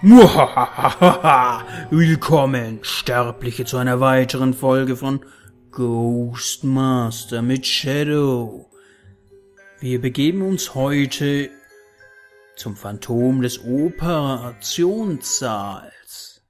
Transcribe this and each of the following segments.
Muhahaha! Willkommen, Sterbliche, zu einer weiteren Folge von Ghostmaster mit Shadow. Wir begeben uns heute zum Phantom des Operationssaals.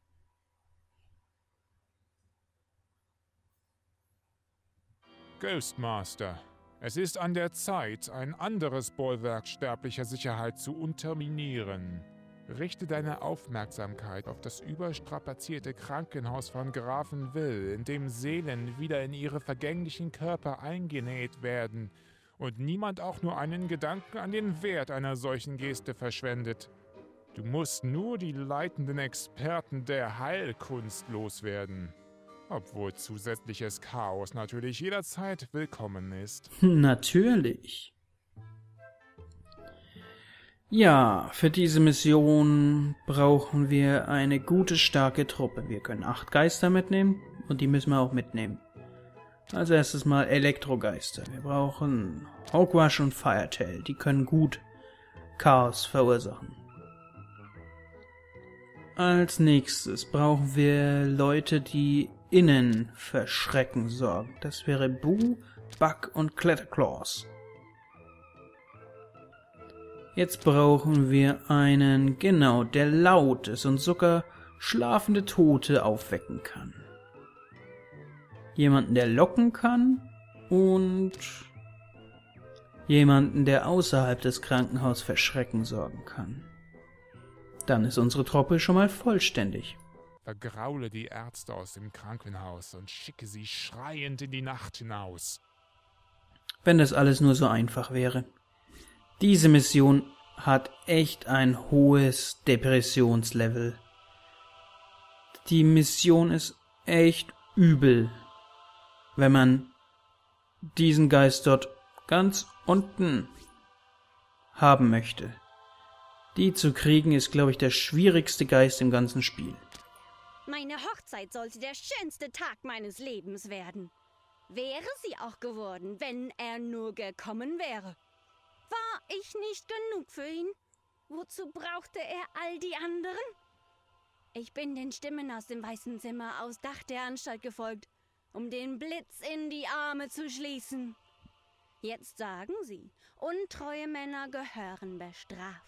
Ghostmaster, es ist an der Zeit, ein anderes Bollwerk sterblicher Sicherheit zu unterminieren. Richte deine Aufmerksamkeit auf das überstrapazierte Krankenhaus von Grafenwil, in dem Seelen wieder in ihre vergänglichen Körper eingenäht werden und niemand auch nur einen Gedanken an den Wert einer solchen Geste verschwendet. Du musst nur die leitenden Experten der Heilkunst loswerden. Obwohl zusätzliches Chaos natürlich jederzeit willkommen ist. Natürlich. Ja, für diese Mission brauchen wir eine gute, starke Truppe. Wir können acht Geister mitnehmen und die müssen wir auch mitnehmen. Als erstes mal Elektrogeister. Wir brauchen Hogwash und Firetail. Die können gut Chaos verursachen. Als nächstes brauchen wir Leute, die innen für Schrecken sorgen. Das wäre Boo, Buck und Clatterclaws. Jetzt brauchen wir einen, genau, der laut ist und sogar schlafende Tote aufwecken kann. Jemanden, der locken kann und jemanden, der außerhalb des Krankenhauses für Schrecken sorgen kann. Dann ist unsere Truppe schon mal vollständig. Vergraule die Ärzte aus dem Krankenhaus und schicke sie schreiend in die Nacht hinaus. Wenn das alles nur so einfach wäre. Diese Mission hat echt ein hohes Depressionslevel. Die Mission ist echt übel, wenn man diesen Geist dort ganz unten haben möchte. Die zu kriegen ist, glaube ich, der schwierigste Geist im ganzen Spiel. Meine Hochzeit sollte der schönste Tag meines Lebens werden. Wäre sie auch geworden, wenn er nur gekommen wäre. War ich nicht genug für ihn? Wozu brauchte er all die anderen? Ich bin den Stimmen aus dem weißen Zimmer aus Dach der Anstalt gefolgt, um den Blitz in die Arme zu schließen. Jetzt sagen sie, untreue Männer gehören bestraft.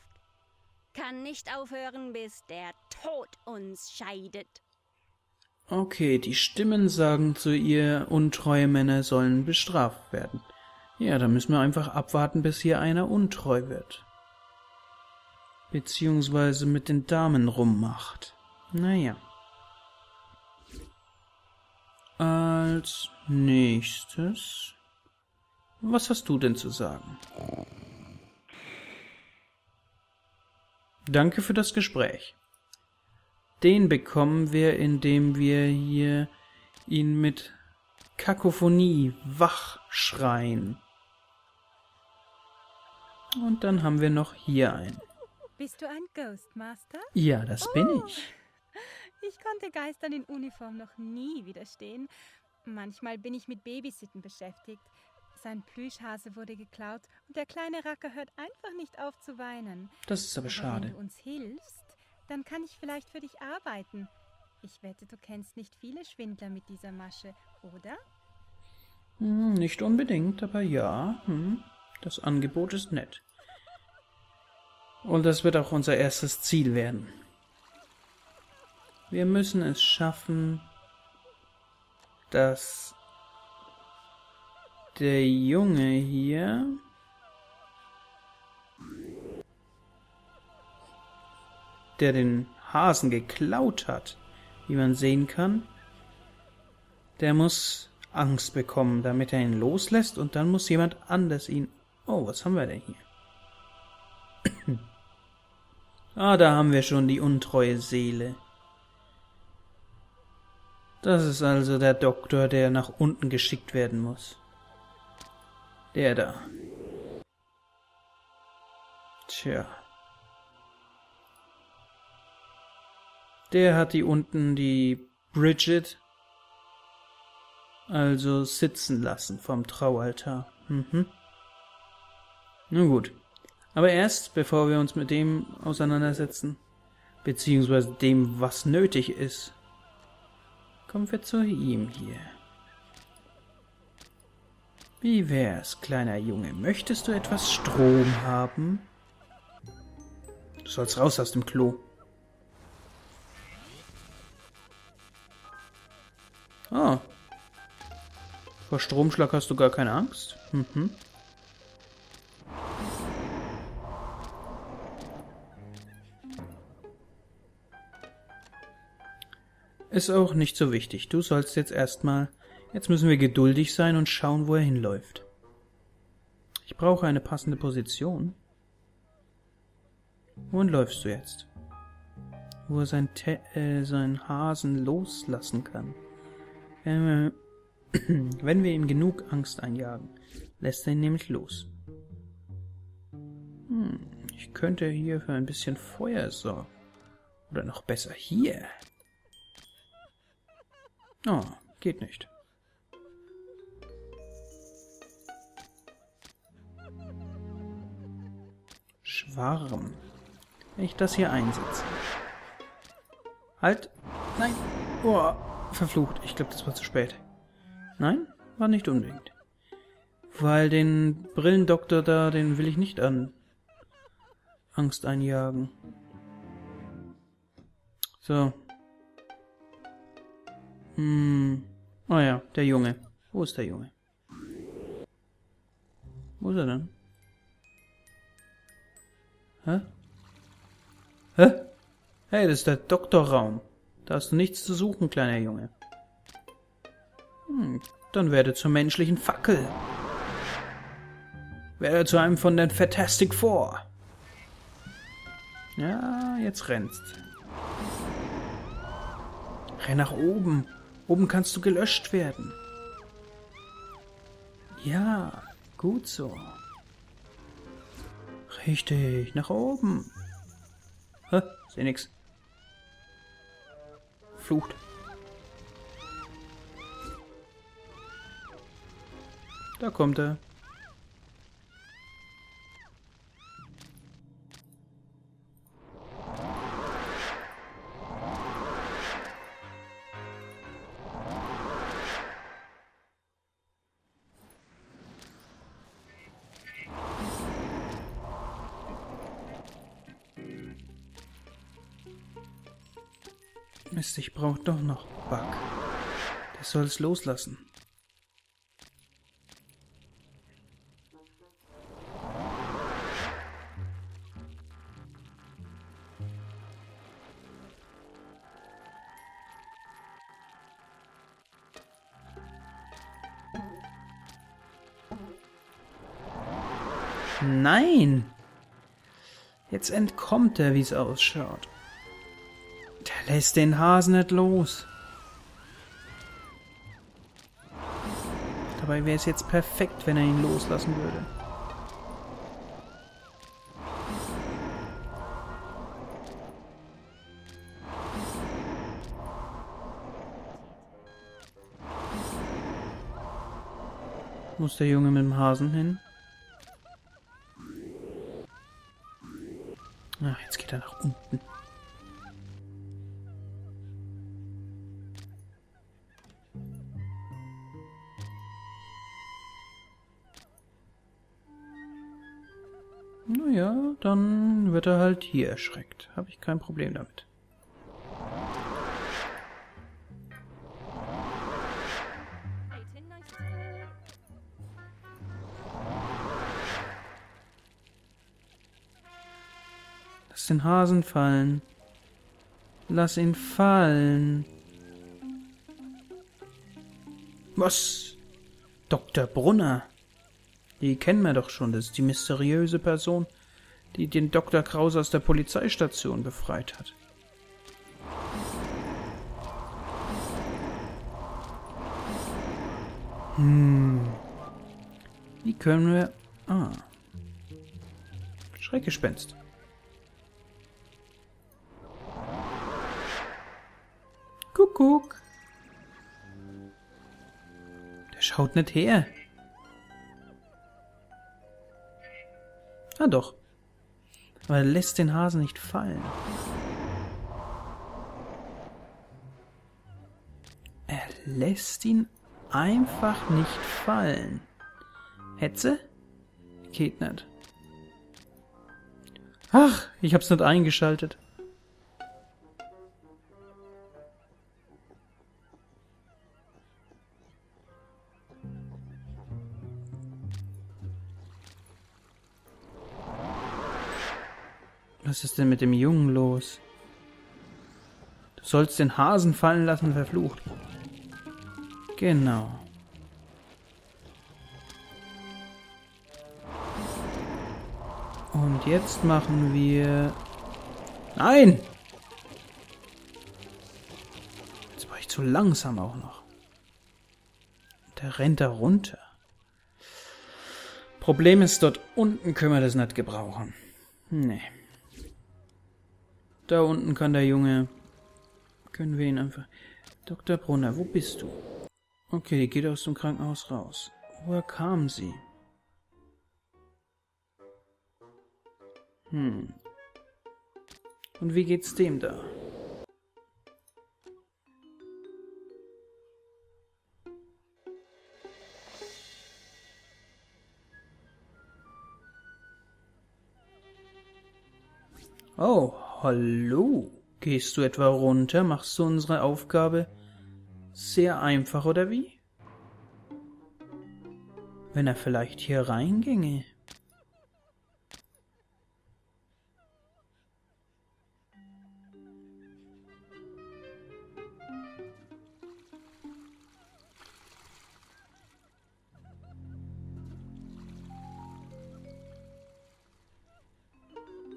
Kann nicht aufhören, bis der Tod uns scheidet. Okay, die Stimmen sagen zu ihr, untreue Männer sollen bestraft werden. Ja, da müssen wir einfach abwarten, bis hier einer untreu wird. Beziehungsweise mit den Damen rummacht. Naja. Als nächstes. Was hast du denn zu sagen? Danke für das Gespräch. Den bekommen wir, indem wir hier ihn mit Kakophonie wach schreien. Und dann haben wir noch hier einen. Bist du ein Ghostmaster? Ja, das oh. bin ich. Ich konnte Geistern in Uniform noch nie widerstehen. Manchmal bin ich mit Babysitten beschäftigt. Sein Plüschhase wurde geklaut und der kleine Racker hört einfach nicht auf zu weinen. Das ist aber, aber schade. Wenn du uns hilfst, dann kann ich vielleicht für dich arbeiten. Ich wette, du kennst nicht viele Schwindler mit dieser Masche, oder? Hm, nicht unbedingt, aber ja. Hm. Das Angebot ist nett. Und das wird auch unser erstes Ziel werden. Wir müssen es schaffen, dass der Junge hier der den Hasen geklaut hat, wie man sehen kann, der muss Angst bekommen, damit er ihn loslässt und dann muss jemand anders ihn Oh, was haben wir denn hier? ah, da haben wir schon die untreue Seele. Das ist also der Doktor, der nach unten geschickt werden muss. Der da. Tja. Der hat die unten die Bridget also sitzen lassen vom Traualtar. Mhm. Nun gut. Aber erst, bevor wir uns mit dem auseinandersetzen, Beziehungsweise dem, was nötig ist. Kommen wir zu ihm hier. Wie wär's, kleiner Junge? Möchtest du etwas Strom haben? Du sollst raus aus dem Klo. Ah. Vor Stromschlag hast du gar keine Angst? Mhm. Ist auch nicht so wichtig. Du sollst jetzt erstmal. Jetzt müssen wir geduldig sein und schauen, wo er hinläuft. Ich brauche eine passende Position. Wohin läufst du jetzt? Wo er sein Te äh, seinen Hasen loslassen kann. Äh, wenn wir ihm genug Angst einjagen, lässt er ihn nämlich los. Hm, ich könnte hier für ein bisschen Feuer sorgen. Oder noch besser hier. Oh, geht nicht. Schwarm. Wenn ich das hier einsetze. Halt! Nein! Oh, verflucht. Ich glaube, das war zu spät. Nein, war nicht unbedingt. Weil den Brillendoktor da, den will ich nicht an Angst einjagen. So, hm. Oh ja, der Junge. Wo ist der Junge? Wo ist er denn? Hä? Hä? Hey, das ist der Doktorraum. Da hast du nichts zu suchen, kleiner Junge. Hm, dann werde zur menschlichen Fackel. Werde zu einem von den Fantastic Four. Ja, jetzt rennst. Renn nach oben. Oben kannst du gelöscht werden. Ja, gut so. Richtig, nach oben. Hä? Seh nix. Flucht. Da kommt er. Brauche doch noch Bug. Der soll es loslassen. Nein! Jetzt entkommt er, wie es ausschaut. Lässt den Hasen nicht los. Dabei wäre es jetzt perfekt, wenn er ihn loslassen würde. Muss der Junge mit dem Hasen hin? Ach, jetzt geht er nach unten. Naja, dann wird er halt hier erschreckt. Habe ich kein Problem damit. Lass den Hasen fallen. Lass ihn fallen. Was? Dr. Brunner. Die kennen wir doch schon, das ist die mysteriöse Person, die den Dr. Krause aus der Polizeistation befreit hat. Hm. Wie können wir... Ah. Schreckgespenst. Kuckuck. Der schaut nicht her. Ah doch. Aber er lässt den Hasen nicht fallen. Er lässt ihn einfach nicht fallen. Hetze? Geht nicht. Ach, ich hab's nicht eingeschaltet. Was ist denn mit dem Jungen los? Du sollst den Hasen fallen lassen, verflucht. Genau. Und jetzt machen wir... Nein! Jetzt war ich zu langsam auch noch. Der rennt da runter. Problem ist, dort unten können wir das nicht gebrauchen. Nee. Da unten kann der Junge... Können wir ihn einfach... Dr. Brunner, wo bist du? Okay, geht aus dem Krankenhaus raus. Woher kam sie? Hm. Und wie geht's dem da? Oh, hallo. Gehst du etwa runter? Machst du unsere Aufgabe sehr einfach, oder wie? Wenn er vielleicht hier reinginge.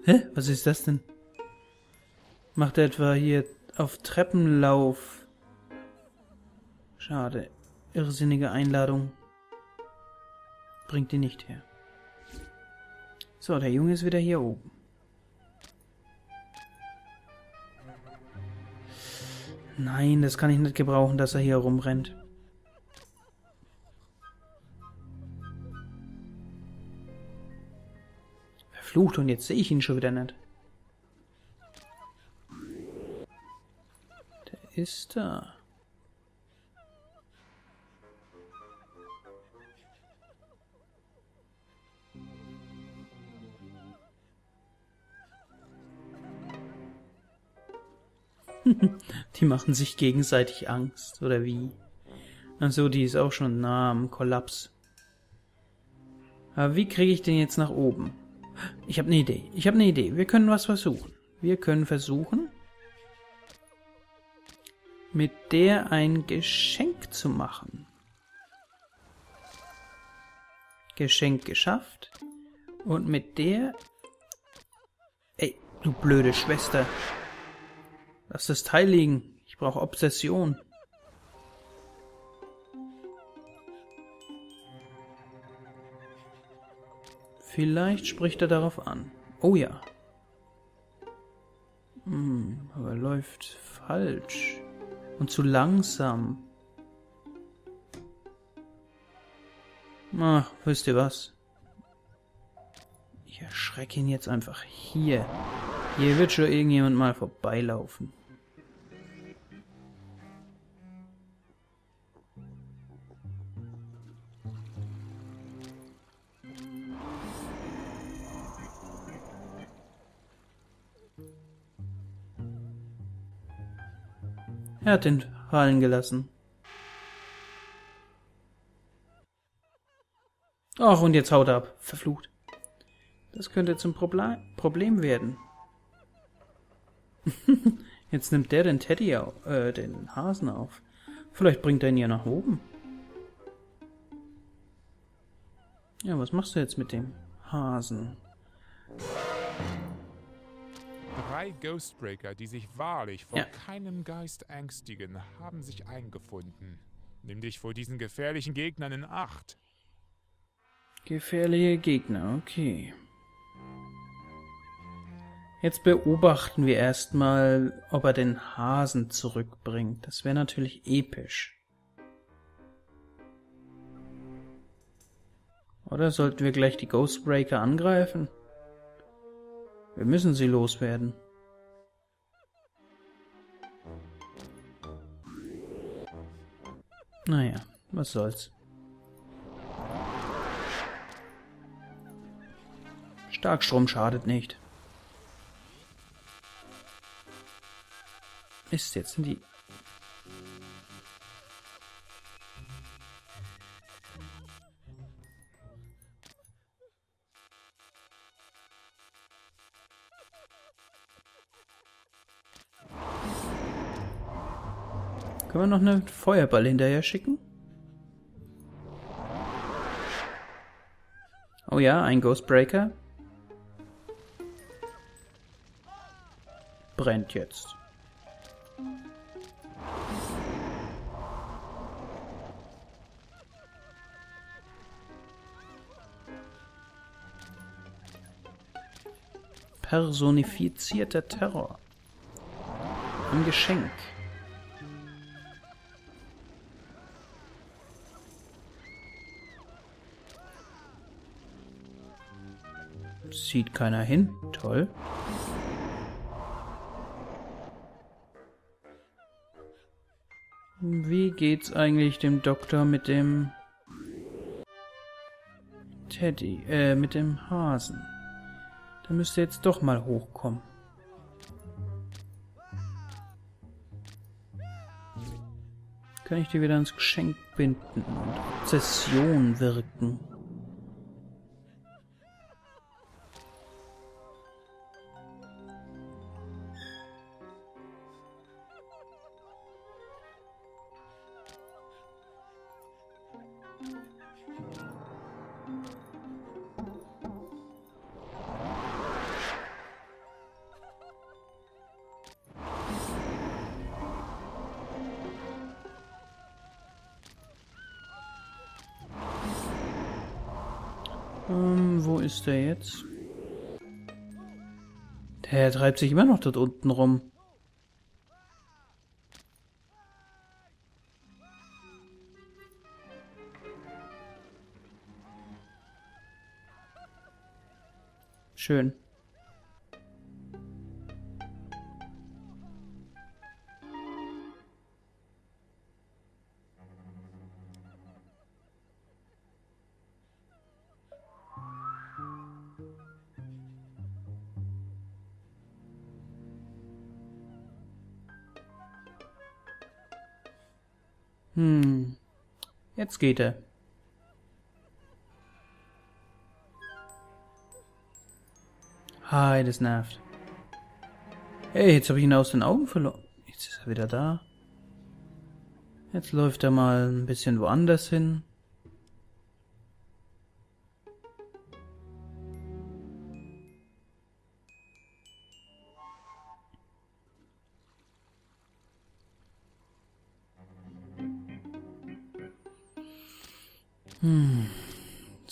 Hä? Was ist das denn? Macht er etwa hier auf Treppenlauf? Schade. Irrsinnige Einladung. Bringt die nicht her. So, der Junge ist wieder hier oben. Nein, das kann ich nicht gebrauchen, dass er hier rumrennt. Verflucht, und jetzt sehe ich ihn schon wieder nicht. Da. die machen sich gegenseitig Angst, oder wie? Also, die ist auch schon nah am Kollaps. Aber wie kriege ich den jetzt nach oben? Ich habe eine Idee. Ich habe eine Idee. Wir können was versuchen. Wir können versuchen, mit der ein Geschenk zu machen. Geschenk geschafft. Und mit der... Ey, du blöde Schwester. Lass das Teil liegen. Ich brauche Obsession. Vielleicht spricht er darauf an. Oh ja. Hm, aber er läuft falsch. Und zu langsam. Ach, wisst ihr was? Ich erschrecke ihn jetzt einfach hier. Hier wird schon irgendjemand mal vorbeilaufen. Er hat den fallen gelassen. Ach, und jetzt haut er ab. Verflucht. Das könnte zum Proble Problem werden. jetzt nimmt der den Teddy, äh, den Hasen auf. Vielleicht bringt er ihn ja nach oben. Ja, was machst du jetzt mit dem Hasen? Drei Ghostbreaker, die sich wahrlich vor Ja. keinem Geist ängstigen, haben sich eingefunden. Nimm dich vor diesen gefährlichen Gegnern in Acht. Gefährliche Gegner, okay. Jetzt beobachten wir erstmal, ob er den Hasen zurückbringt. Das wäre natürlich episch. Oder sollten wir gleich die Ghostbreaker angreifen? Wir müssen sie loswerden. Naja, was soll's. Starkstrom schadet nicht. Ist jetzt sind die wir noch einen Feuerball hinterher schicken? Oh ja, ein Ghostbreaker. Brennt jetzt. Personifizierter Terror. Ein Geschenk. Sieht keiner hin. Toll. Wie geht's eigentlich dem Doktor mit dem Teddy, äh, mit dem Hasen? Der müsste jetzt doch mal hochkommen. Kann ich dir wieder ins Geschenk binden und Obsession wirken? Jetzt? Der treibt sich immer noch dort unten rum. Schön. Hm. Jetzt geht er. Hi, das nervt. Hey, jetzt habe ich ihn aus den Augen verloren. Jetzt ist er wieder da. Jetzt läuft er mal ein bisschen woanders hin.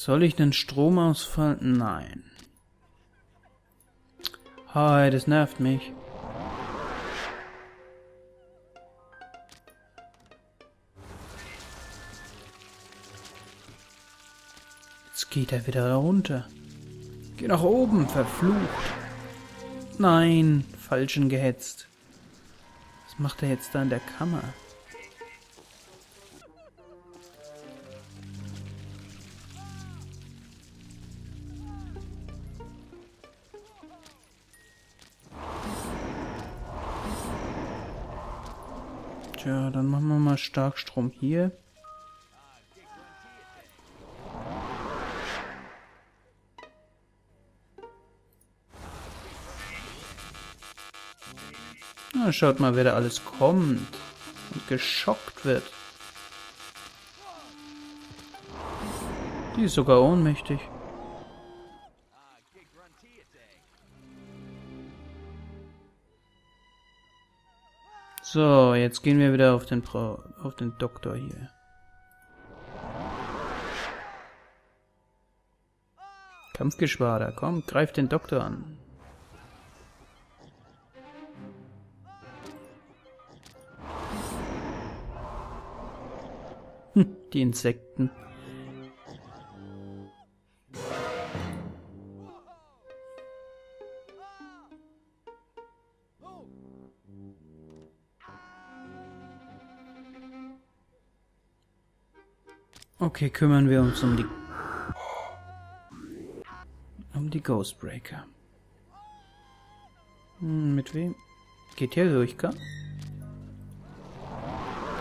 Soll ich den Stromausfall? Nein. Hi, das nervt mich. Jetzt geht er wieder runter. Geh nach oben, verflucht. Nein, falschen gehetzt. Was macht er jetzt da in der Kammer? Tja, dann machen wir mal Starkstrom hier. Na, schaut mal, wer da alles kommt und geschockt wird. Die ist sogar ohnmächtig. So, jetzt gehen wir wieder auf den, Pro auf den Doktor hier. Kampfgeschwader, komm, greif den Doktor an. Hm, die Insekten. Okay, kümmern wir uns um die um die Ghostbreaker. Hm, mit wem? Geht hier Durchgang?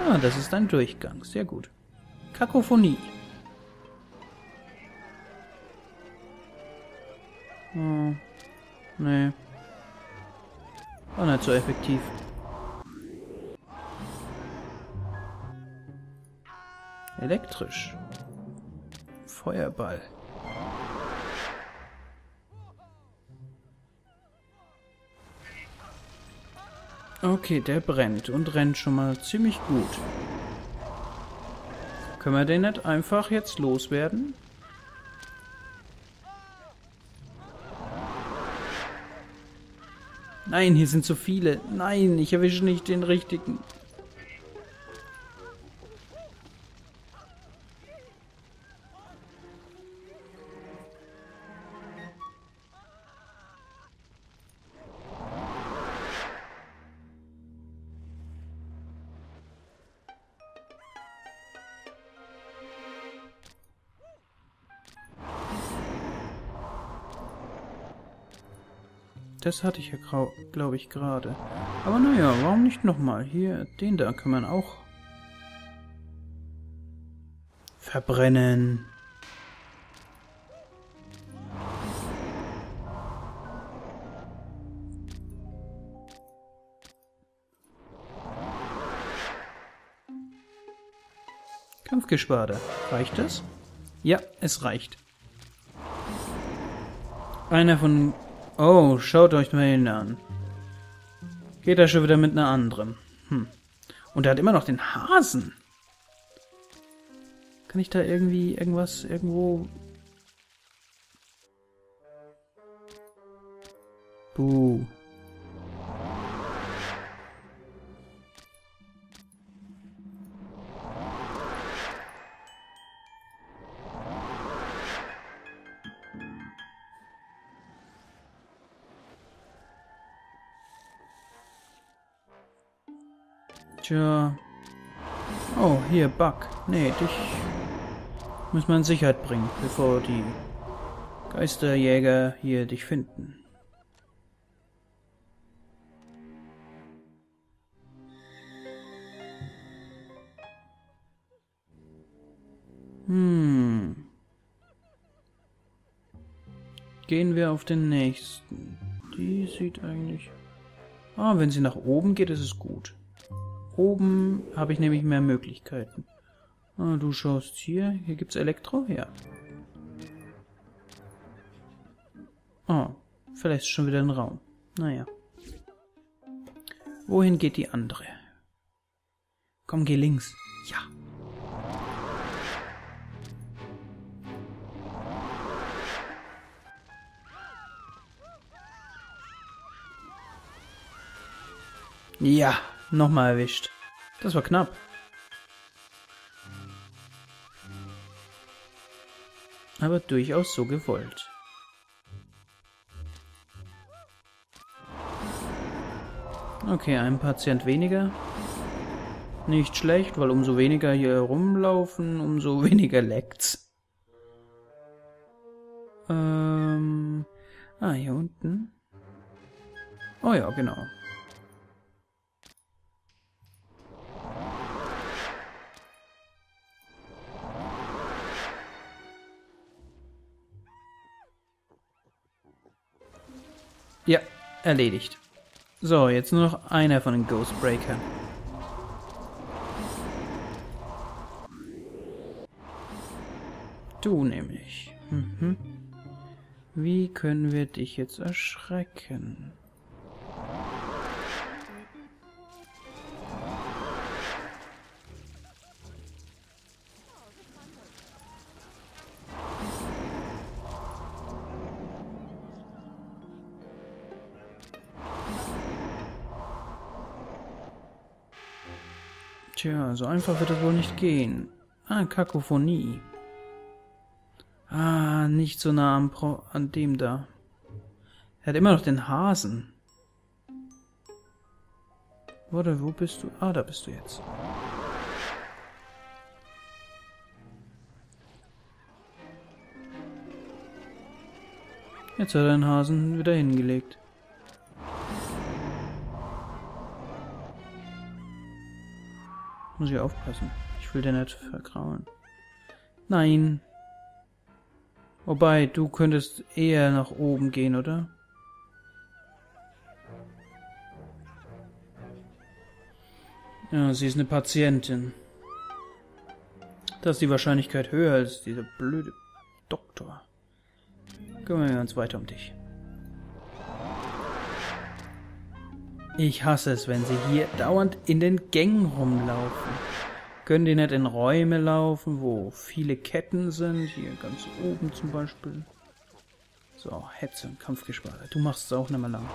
Ah, das ist ein Durchgang. Sehr gut. Kakophonie. Oh, nee. War nicht so effektiv. Elektrisch. Feuerball. Okay, der brennt und rennt schon mal ziemlich gut. Können wir den nicht einfach jetzt loswerden? Nein, hier sind zu viele. Nein, ich erwische nicht den richtigen. Das hatte ich ja, glaube ich, gerade. Aber naja, warum nicht nochmal? Hier, den da kann man auch verbrennen. Kampfgeschwader. Reicht das? Ja, es reicht. Einer von Oh, schaut euch mal ihn an. Geht er schon wieder mit einer anderen. Hm. Und er hat immer noch den Hasen. Kann ich da irgendwie irgendwas irgendwo... Buh. Tja. Oh, hier, Bug. Nee, dich muss man in Sicherheit bringen, bevor die Geisterjäger hier dich finden. Hm. Gehen wir auf den nächsten. Die sieht eigentlich... Ah, wenn sie nach oben geht, ist es gut. Oben habe ich nämlich mehr Möglichkeiten. Ah, du schaust hier. Hier gibt's Elektro? Ja. Oh, vielleicht schon wieder ein Raum. Naja. Wohin geht die andere? Komm, geh links. Ja. Ja, Nochmal erwischt. Das war knapp. Aber durchaus so gewollt. Okay, ein Patient weniger. Nicht schlecht, weil umso weniger hier rumlaufen, umso weniger leckt's. Ähm. Ah, hier unten. Oh ja, genau. Erledigt. So, jetzt nur noch einer von den Ghostbreakern. Du nämlich. Mhm. Wie können wir dich jetzt erschrecken? Tja, so einfach wird es wohl nicht gehen. Ah, Kakophonie. Ah, nicht so nah am Pro an dem da. Er hat immer noch den Hasen. Warte, wo bist du? Ah, da bist du jetzt. Jetzt hat er den Hasen wieder hingelegt. Muss ich aufpassen. Ich will den nicht vergrauen. Nein. Wobei, du könntest eher nach oben gehen, oder? Ja, sie ist eine Patientin. Da ist die Wahrscheinlichkeit höher als dieser blöde Doktor. Kümmern wir uns weiter um dich. Ich hasse es, wenn sie hier dauernd in den Gängen rumlaufen. Können die nicht in Räume laufen, wo viele Ketten sind? Hier ganz oben zum Beispiel. So, Hetze und Kampfgeschwader. Du machst es auch nicht mehr lang.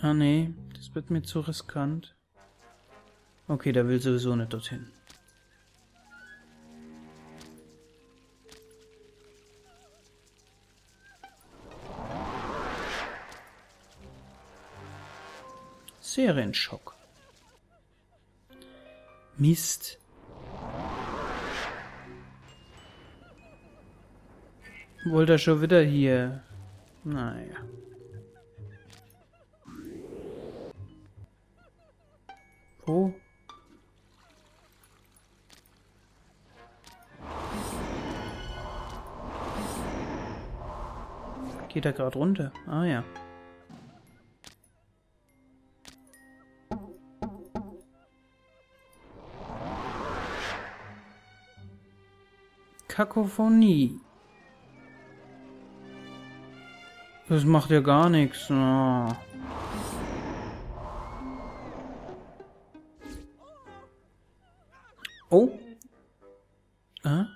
Ah nee, das wird mir zu riskant. Okay, der will sowieso nicht dorthin. Serienschock. Mist. Wollte er schon wieder hier. Naja. Wo? Geht er gerade runter? Ah ja. Kakophonie. Das macht ja gar nichts. Oh. oh. Ah,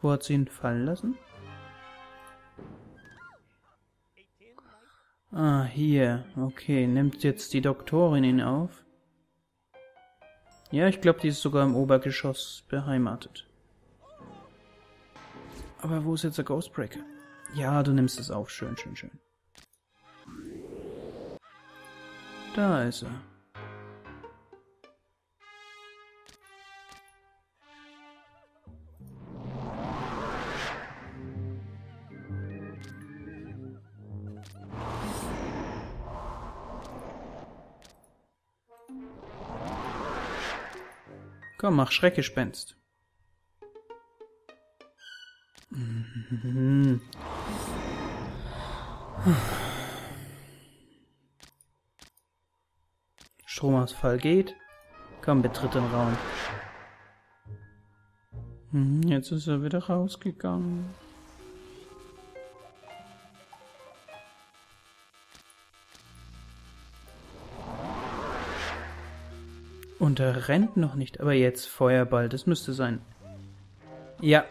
wo hat sie ihn fallen lassen? Hier. Okay, nimmt jetzt die Doktorin ihn auf? Ja, ich glaube, die ist sogar im Obergeschoss beheimatet. Aber wo ist jetzt der Ghostbreaker? Ja, du nimmst es auf. Schön, schön, schön. Da ist er. Komm, mach Schreckgespenst. Stromausfall geht. Komm, betritt den Raum. Hm, jetzt ist er wieder rausgegangen. Und er rennt noch nicht, aber jetzt Feuerball, das müsste sein. Ja.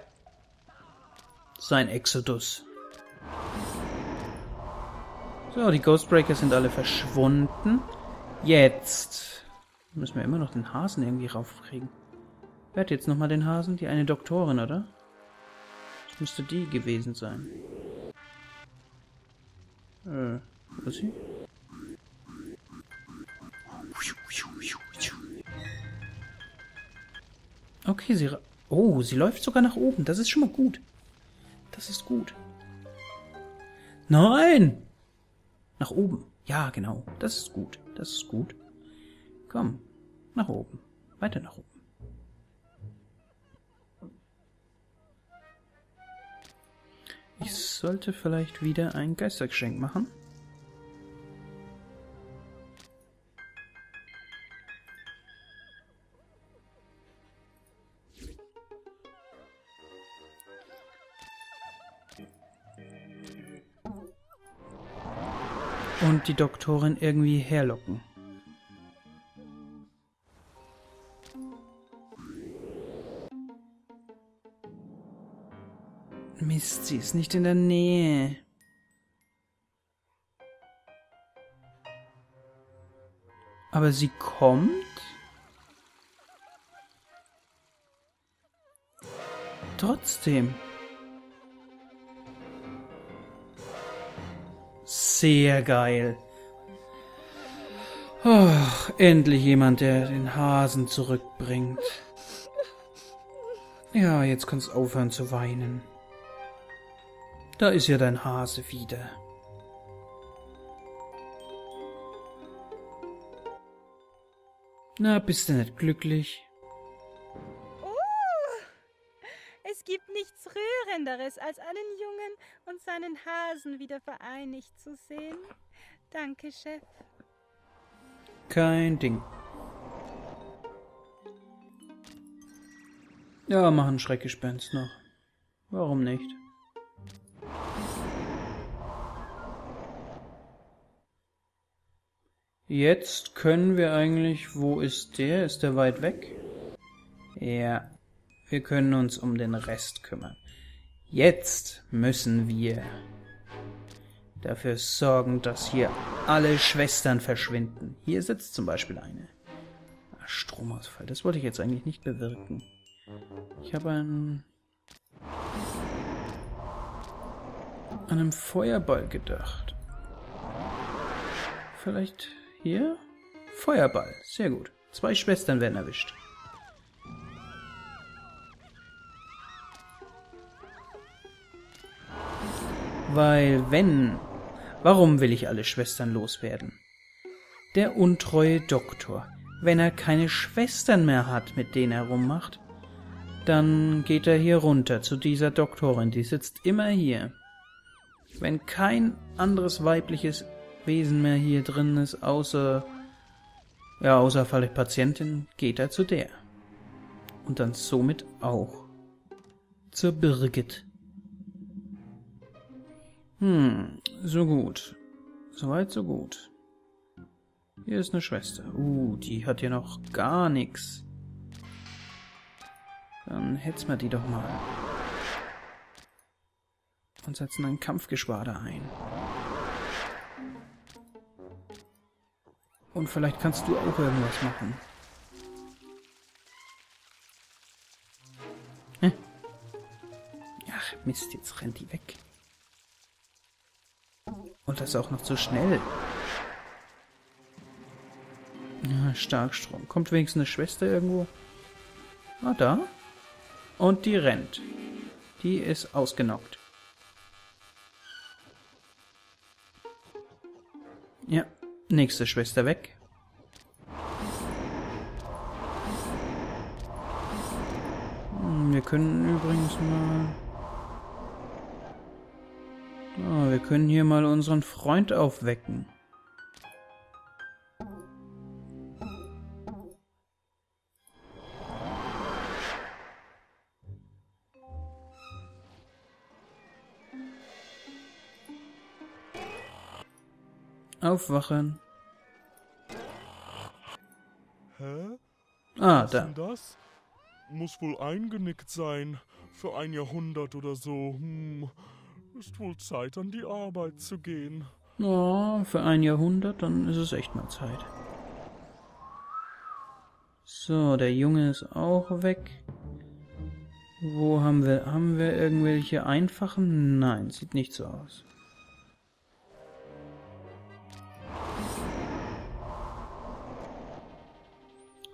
Sein Exodus. So, die Ghostbreaker sind alle verschwunden. Jetzt müssen wir immer noch den Hasen irgendwie raufkriegen. Wer hat jetzt nochmal den Hasen? Die eine Doktorin, oder? Das müsste die gewesen sein. Äh, wo ist sie? Okay, sie... Oh, sie läuft sogar nach oben. Das ist schon mal gut. Das ist gut. Nein! Nach oben. Ja, genau. Das ist gut. Das ist gut. Komm. Nach oben. Weiter nach oben. Ich sollte vielleicht wieder ein Geistergeschenk machen. Und die Doktorin irgendwie herlocken. Mist, sie ist nicht in der Nähe. Aber sie kommt? Trotzdem. Sehr geil. Ach, endlich jemand, der den Hasen zurückbringt. Ja, jetzt kannst du aufhören zu weinen. Da ist ja dein Hase wieder. Na, bist du nicht glücklich? Rührenderes, als einen Jungen und seinen Hasen wieder vereinigt zu sehen. Danke, Chef. Kein Ding. Ja, machen Schreckgespenst noch. Warum nicht? Jetzt können wir eigentlich... Wo ist der? Ist der weit weg? Ja. Wir können uns um den Rest kümmern. Jetzt müssen wir dafür sorgen, dass hier alle Schwestern verschwinden. Hier sitzt zum Beispiel eine. Ah, Stromausfall, das wollte ich jetzt eigentlich nicht bewirken. Ich habe an einem Feuerball gedacht. Vielleicht hier? Feuerball, sehr gut. Zwei Schwestern werden erwischt. Weil wenn... Warum will ich alle Schwestern loswerden? Der untreue Doktor. Wenn er keine Schwestern mehr hat, mit denen er rummacht, dann geht er hier runter zu dieser Doktorin, die sitzt immer hier. Wenn kein anderes weibliches Wesen mehr hier drin ist, außer, ja, außer vielleicht Patientin, geht er zu der. Und dann somit auch zur Birgit. Hm, so gut. Soweit, so gut. Hier ist eine Schwester. Uh, die hat ja noch gar nichts. Dann hetzen wir die doch mal. Und setzen ein Kampfgeschwader ein. Und vielleicht kannst du auch irgendwas machen. Hm? Ach, Mist, jetzt rennt die weg. Und das auch noch zu schnell. Ja, Starkstrom. Kommt wenigstens eine Schwester irgendwo? Ah, da. Und die rennt. Die ist ausgenockt. Ja, nächste Schwester weg. Hm, wir können übrigens mal... Oh, wir können hier mal unseren Freund aufwecken. Aufwachen. Hä? Ah, Was da. das? Muss wohl eingenickt sein. Für ein Jahrhundert oder so. Hm. Ist wohl Zeit, an die Arbeit zu gehen. Oh, für ein Jahrhundert, dann ist es echt mal Zeit. So, der Junge ist auch weg. Wo haben wir, haben wir irgendwelche einfachen? Nein, sieht nicht so aus.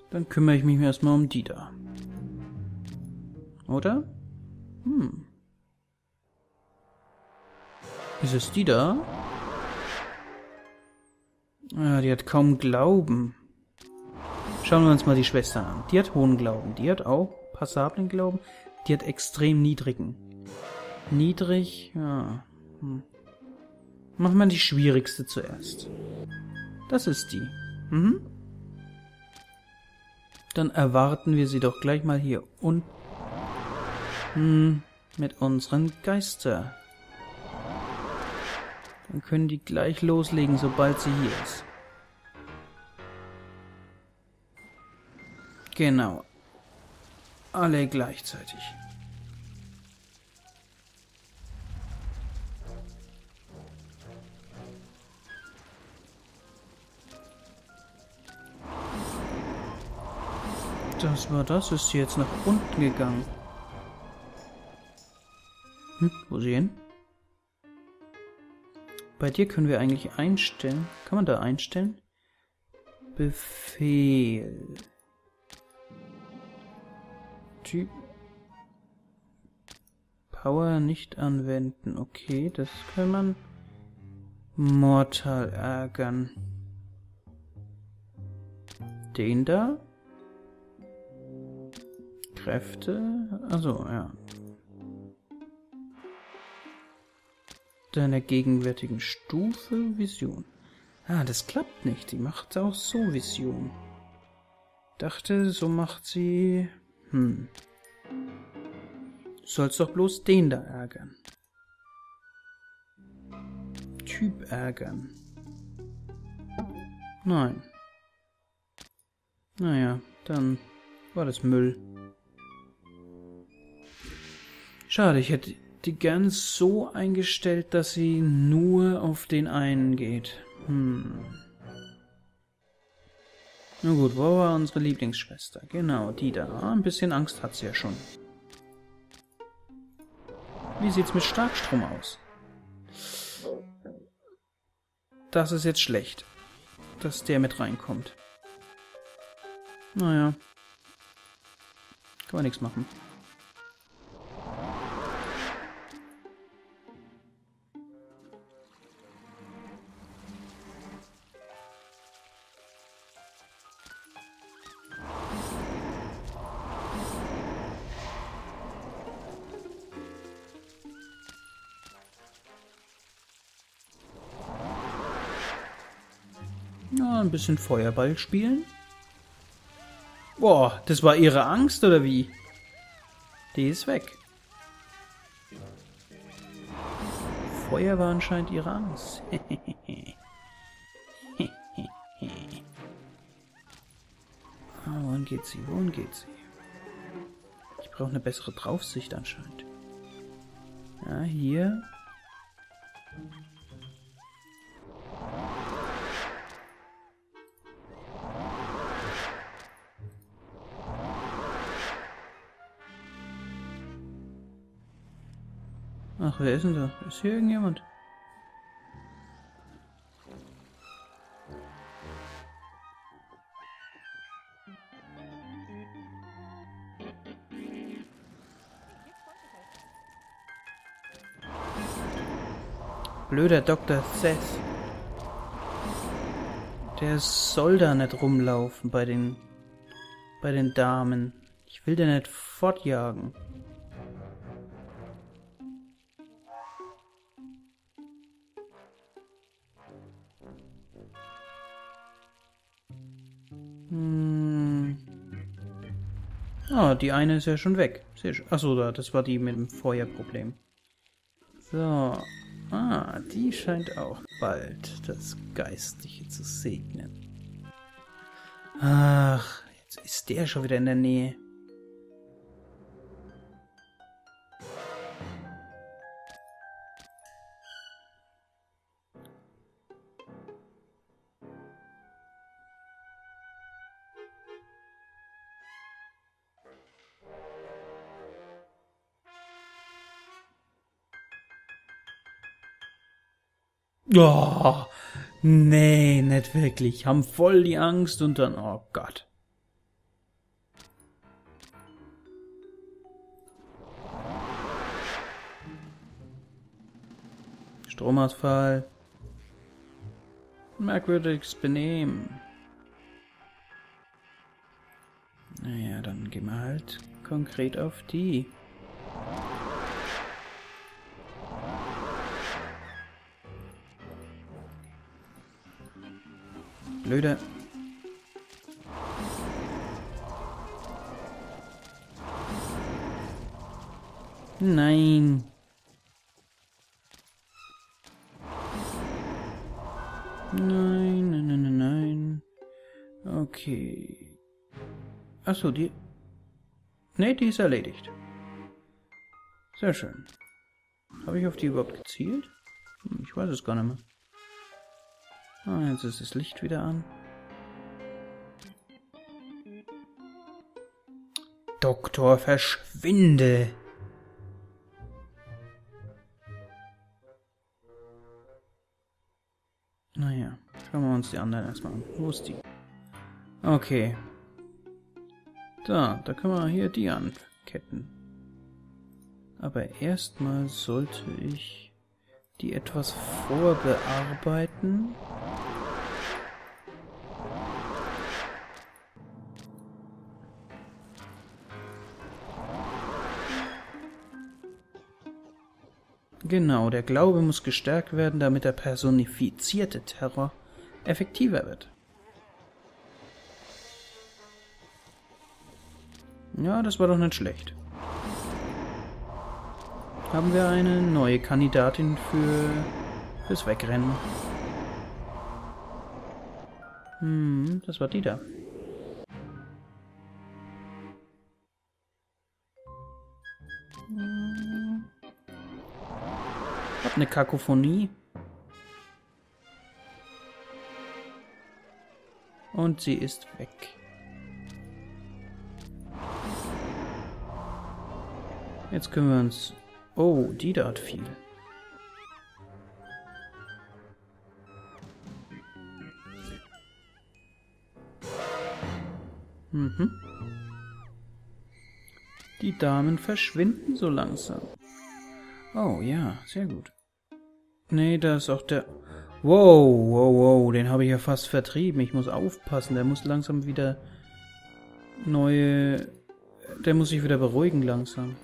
Dann kümmere ich mich erstmal um die da. Oder? Hm. Ist es die da? Ah, die hat kaum Glauben. Schauen wir uns mal die Schwestern an. Die hat hohen Glauben. Die hat auch passablen Glauben. Die hat extrem niedrigen. Niedrig, ja. Hm. Machen wir die schwierigste zuerst. Das ist die. Mhm. Dann erwarten wir sie doch gleich mal hier unten mit unseren Geister. Dann können die gleich loslegen, sobald sie hier ist. Genau. Alle gleichzeitig. Das war das, ist sie jetzt nach unten gegangen. Hm, wo sie hin? Bei dir können wir eigentlich einstellen. Kann man da einstellen? Befehl. Typ. Power nicht anwenden. Okay, das kann man. Mortal ärgern. Den da? Kräfte? Also, ja. Deiner gegenwärtigen Stufe Vision. Ah, das klappt nicht. Die macht auch so Vision. Dachte, so macht sie... Hm. Du sollst doch bloß den da ärgern. Typ ärgern. Nein. Naja, dann war das Müll. Schade, ich hätte die gern so eingestellt, dass sie nur auf den einen geht. Hm. Na gut, wo war unsere Lieblingsschwester? Genau, die da. Ein bisschen Angst hat sie ja schon. Wie sieht's mit Starkstrom aus? Das ist jetzt schlecht, dass der mit reinkommt. Naja. Kann man nichts machen. Ein bisschen Feuerball spielen. Boah, das war ihre Angst, oder wie? Die ist weg. Feuer war anscheinend ihre Angst. ah, wohin geht sie? Wohin geht sie? Ich brauche eine bessere Draufsicht anscheinend. Ja, hier. Wer ist denn da? Ist hier irgendjemand? Blöder Dr. Seth. Der soll da nicht rumlaufen bei den bei den Damen. Ich will den nicht fortjagen. Die eine ist ja schon weg. Achso, das war die mit dem Feuerproblem. So. Ah, die scheint auch bald das Geistliche zu segnen. Ach, jetzt ist der schon wieder in der Nähe. Oh, nee, nicht wirklich. Haben voll die Angst und dann, oh Gott. Stromausfall. Merkwürdiges Benehmen. Naja, dann gehen wir halt konkret auf die. Blöde. Nein. Nein, nein, nein, nein. Okay. Achso, die... Ne, die ist erledigt. Sehr schön. Habe ich auf die überhaupt gezielt? Hm, ich weiß es gar nicht mehr. Ah, jetzt ist das Licht wieder an. Doktor, verschwinde! Naja, schauen wir uns die anderen erstmal an. Wo ist die? Okay. Da, da können wir hier die anketten. Aber erstmal sollte ich die etwas vorbearbeiten. Genau, der Glaube muss gestärkt werden, damit der personifizierte Terror effektiver wird. Ja, das war doch nicht schlecht. Haben wir eine neue Kandidatin für fürs Wegrennen. Hm, das war die da. Eine Kakophonie. Und sie ist weg. Jetzt können wir uns... Oh, die da hat viel. Mhm. Die Damen verschwinden so langsam. Oh ja, sehr gut. Nee, da ist auch der... Wow, wow, wow, den habe ich ja fast vertrieben. Ich muss aufpassen, der muss langsam wieder neue... Der muss sich wieder beruhigen langsam.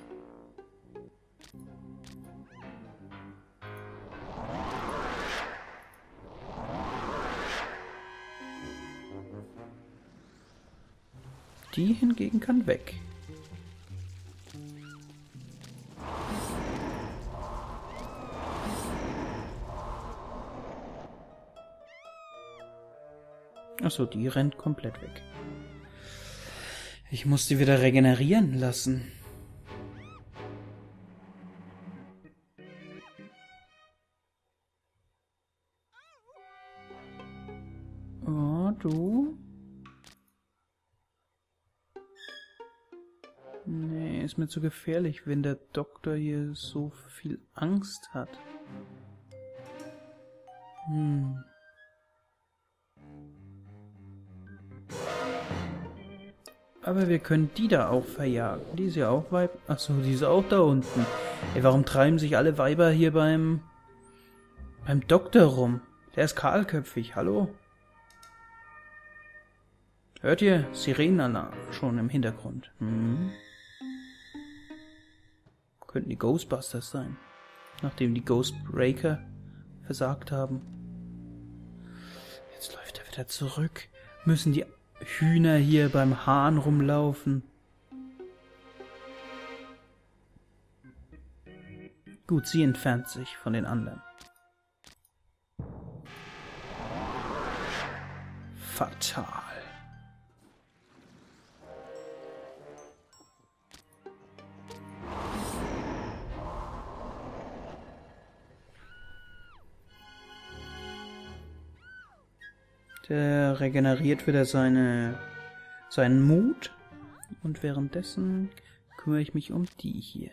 Die hingegen kann weg. Achso, die rennt komplett weg. Ich muss die wieder regenerieren lassen. Oh, du? Nee, ist mir zu gefährlich, wenn der Doktor hier so viel Angst hat. Hm. Aber wir können die da auch verjagen. Die ist ja auch Weib. Achso, die ist auch da unten. Ey, warum treiben sich alle Weiber hier beim... beim Doktor rum? Der ist kahlköpfig, hallo? Hört ihr Sirenenalarm schon im Hintergrund? Hm. Könnten die Ghostbusters sein. Nachdem die Ghostbreaker versagt haben. Jetzt läuft er wieder zurück. Müssen die Hühner hier beim Hahn rumlaufen. Gut, sie entfernt sich von den anderen. Fatal. Der regeneriert wieder seine, seinen Mut. Und währenddessen kümmere ich mich um die hier.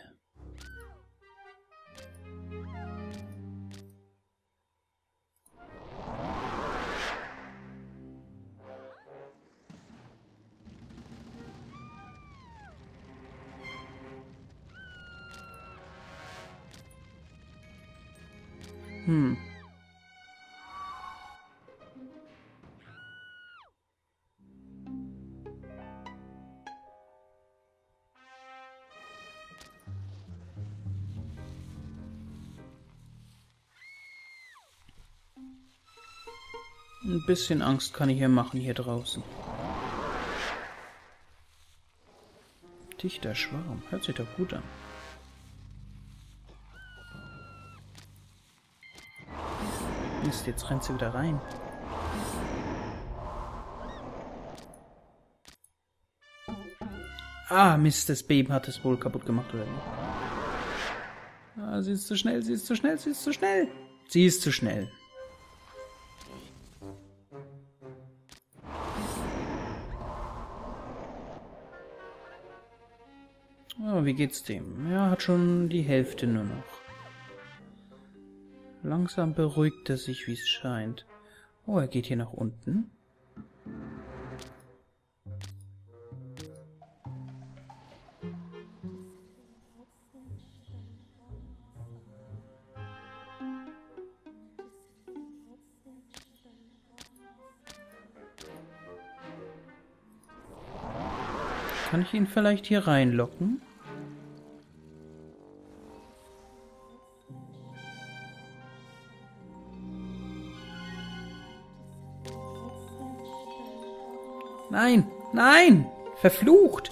Ein bisschen Angst kann ich ja machen hier draußen. Dichter Schwarm, hört sich doch gut an. Mist, jetzt rennt sie wieder rein. Ah, Mist, das Beben hat es wohl kaputt gemacht, oder nicht? Ah, sie ist zu schnell, sie ist zu schnell, sie ist zu schnell. Sie ist zu schnell. wie geht's dem? Er hat schon die Hälfte nur noch. Langsam beruhigt er sich, wie es scheint. Oh, er geht hier nach unten. Kann ich ihn vielleicht hier reinlocken? Nein, verflucht.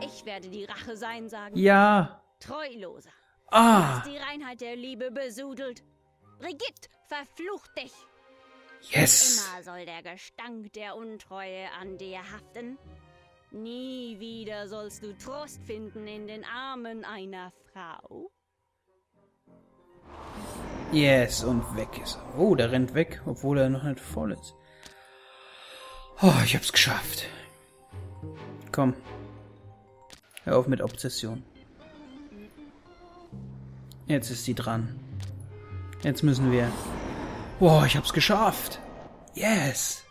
Ich werde die Rache sein, sagen. Ja. Treuloser. Ah, Hast die Reinheit der Liebe besudelt. Brigitte, verflucht dich. yes. Immer soll der Gestank der Untreue an dir haften. Nie wieder sollst du Trost finden in den Armen einer Frau. Yes, und weg ist er. Oh, der rennt weg, obwohl er noch nicht voll ist. Oh, ich hab's geschafft. Komm. Hör auf mit Obsession. Jetzt ist sie dran. Jetzt müssen wir... Boah, ich hab's geschafft. Yes.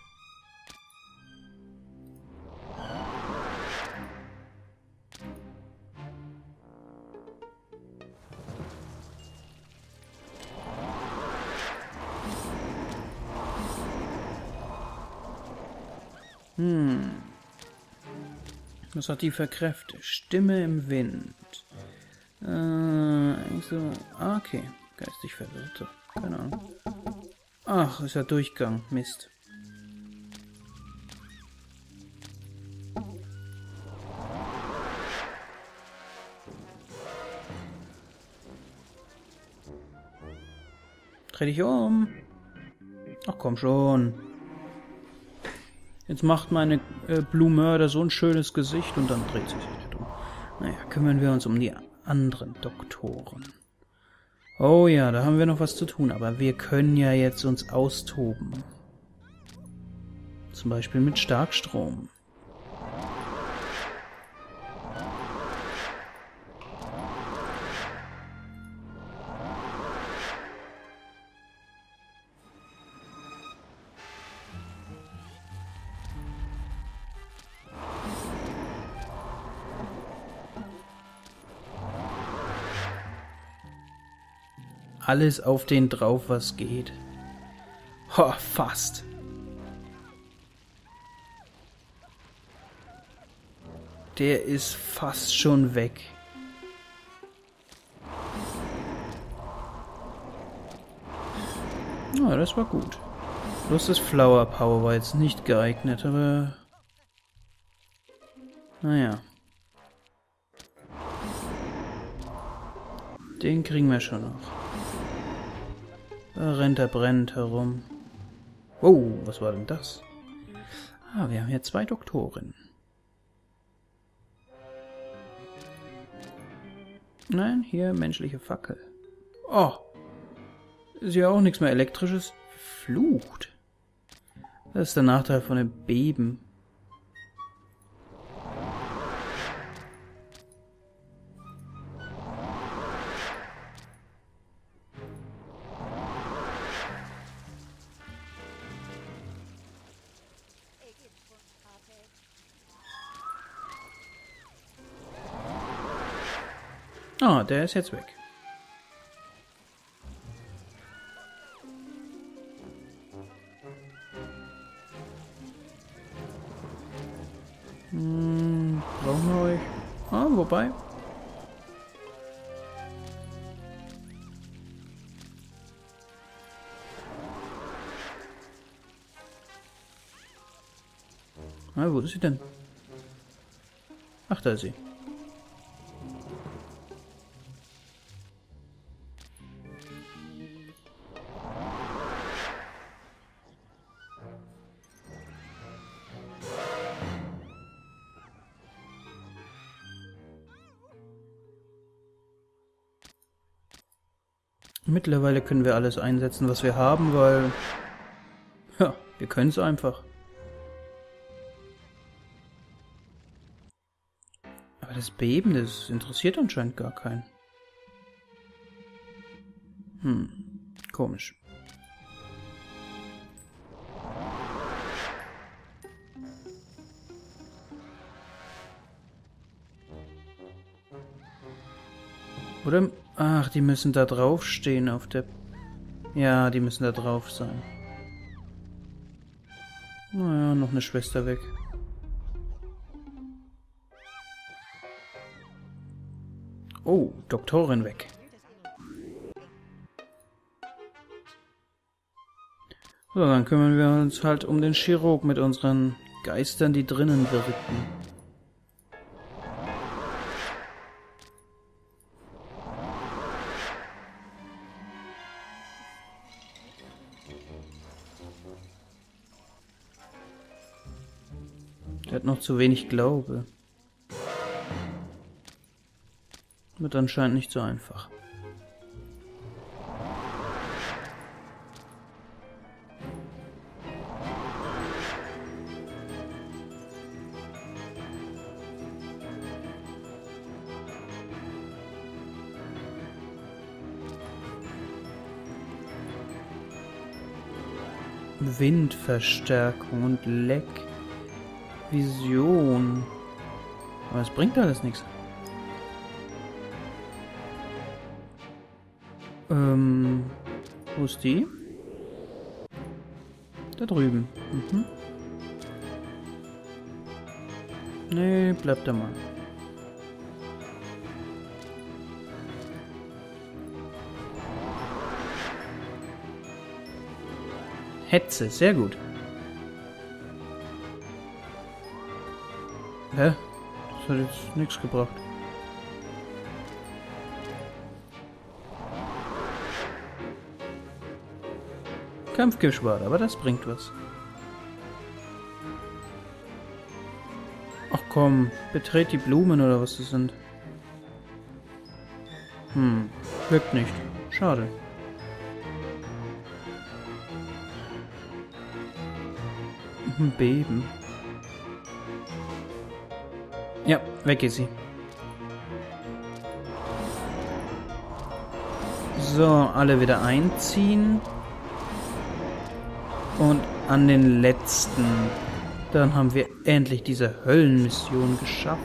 Was hat die für Kräfte? Stimme im Wind. Äh, so. Ah, okay. Geistig Verwirrte. Keine Ahnung. Ach, ist ja Durchgang. Mist. Dreh dich um. Ach komm schon. Jetzt macht meine äh, Blue Murder so ein schönes Gesicht und dann dreht sie sich nicht um. Naja, kümmern wir uns um die anderen Doktoren. Oh ja, da haben wir noch was zu tun, aber wir können ja jetzt uns austoben. Zum Beispiel mit Starkstrom. Alles auf den drauf, was geht. Ho, fast. Der ist fast schon weg. Ja, das war gut. Bloß das Flower Power war jetzt nicht geeignet, aber... Naja. Den kriegen wir schon noch. Da rennt er brennt herum. Oh, was war denn das? Ah, wir haben hier zwei Doktoren. Nein, hier menschliche Fackel. Oh, ist ja auch nichts mehr elektrisches. Flucht. Das ist der Nachteil von dem Beben. Der ist jetzt weg. Hm, brauchen wir euch? Ah, wobei. Ah, wo ist sie denn? Ach, da ist sie. Mittlerweile können wir alles einsetzen, was wir haben, weil... Ja, wir können es einfach. Aber das Beben, das interessiert anscheinend gar keinen. Hm, komisch. Oder? Ach, die müssen da drauf stehen auf der... Ja, die müssen da drauf sein. Naja, noch eine Schwester weg. Oh, Doktorin weg. So, dann kümmern wir uns halt um den Chirurg mit unseren Geistern, die drinnen wirken. Zu wenig Glaube. Wird anscheinend nicht so einfach. Windverstärkung und Leck. Vision. Aber es bringt alles nichts. Ähm, wo ist die? Da drüben. Mhm. Nee, bleibt da mal. Hetze, sehr gut. Das hat jetzt nichts gebracht. Kampfgeschwader, aber das bringt was. Ach komm, betret die Blumen oder was das sind. Hm, wirkt nicht. Schade. Ein Beben. Ja, weg ist sie. So, alle wieder einziehen. Und an den letzten. Dann haben wir endlich diese Höllenmission geschafft.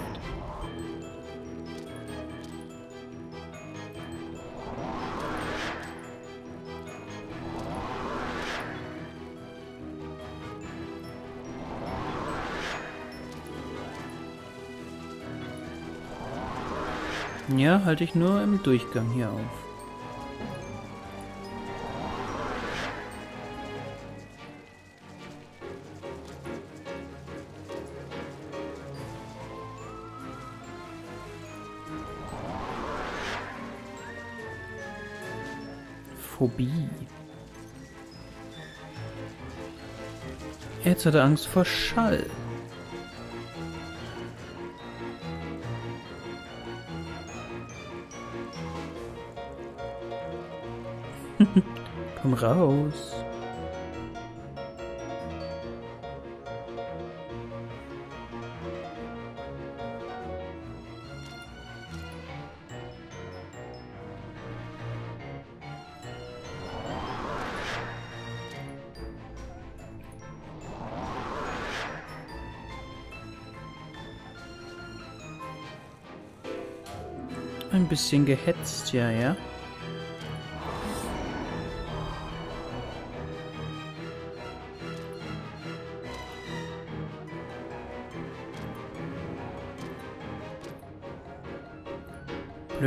Ja, halte ich nur im Durchgang hier auf. Phobie. Jetzt hat er Angst vor Schall. Komm raus. Ein bisschen gehetzt, ja, ja.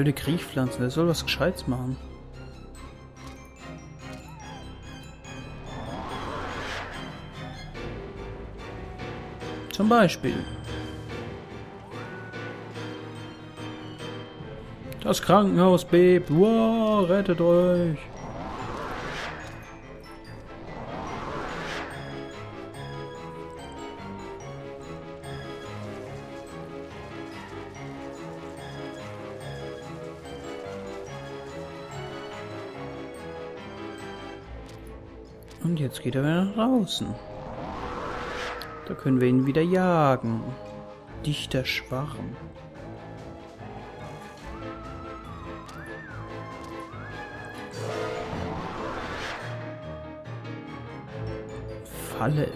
Blöde Kriechpflanzen, der soll was Gescheites machen. Zum Beispiel. Das Krankenhaus bebt. Wow, rettet euch. Und jetzt geht er wieder nach draußen. Da können wir ihn wieder jagen. Dichter Schwarm. Falle.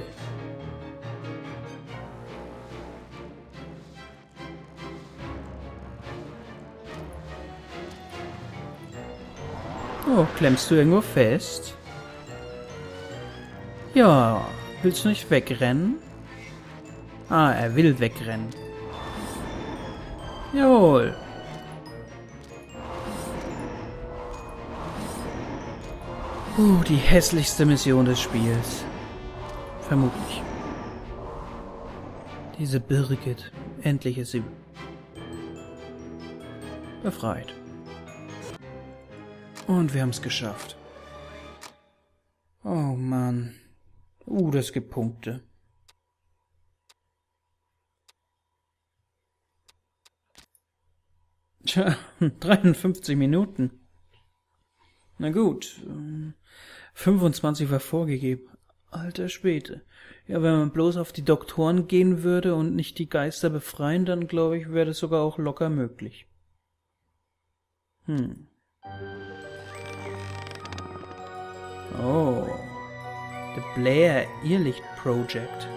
Oh, klemmst du irgendwo fest? Ja, willst du nicht wegrennen? Ah, er will wegrennen. Jawohl. Uh, die hässlichste Mission des Spiels. Vermutlich. Diese Birgit. Endlich ist sie befreit. Und wir haben es geschafft. Uh, das gibt Punkte. Tja, 53 Minuten. Na gut. 25 war vorgegeben. Alter Späte. Ja, wenn man bloß auf die Doktoren gehen würde und nicht die Geister befreien, dann glaube ich, wäre das sogar auch locker möglich. Hm. Oh. The Blair Irrlicht Project.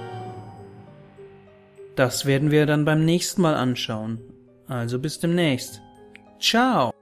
Das werden wir dann beim nächsten Mal anschauen. Also bis demnächst. Ciao.